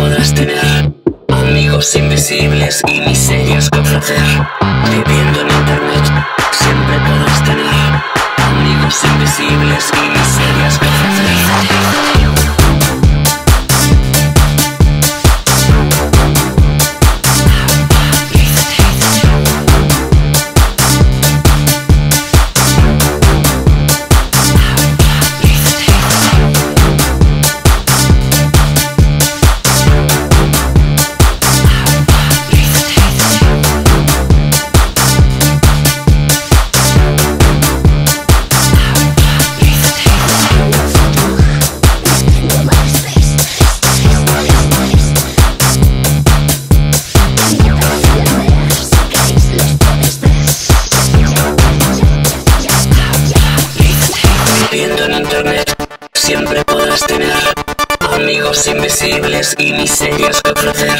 podrás tener amigos invisibles y miserias que ofrecer. Viviendo en internet siempre podrás tener siempre podrás tener amigos invisibles y miserias que ofrecer.